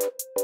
you